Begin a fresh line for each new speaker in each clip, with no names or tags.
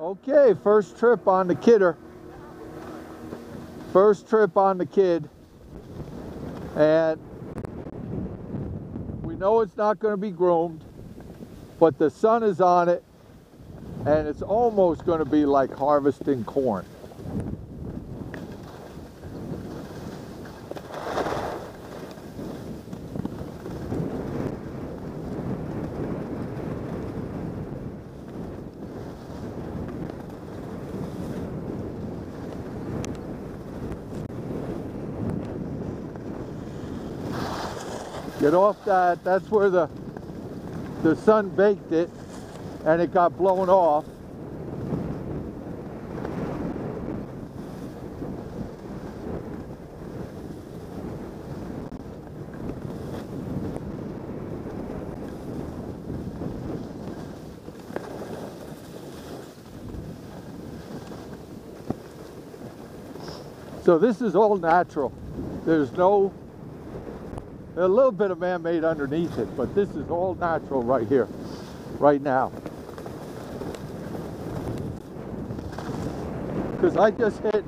Okay, first trip on the kidder. First trip on the kid. And we know it's not going to be groomed, but the sun is on it and it's almost going to be like harvesting corn. Get off that, that's where the, the sun baked it and it got blown off. So this is all natural. There's no a little bit of man-made underneath it, but this is all natural right here, right now. Because I just hit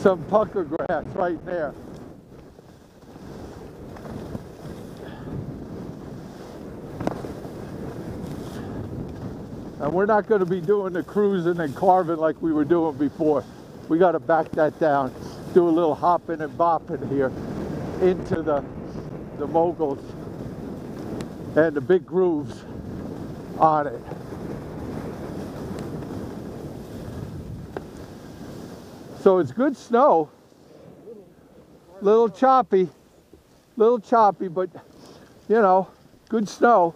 some pucker grass right there. And we're not going to be doing the cruising and carving like we were doing before. We got to back that down, do a little hopping and bopping here into the, the moguls and the big grooves on it. So it's good snow, little choppy, little choppy, but you know, good snow.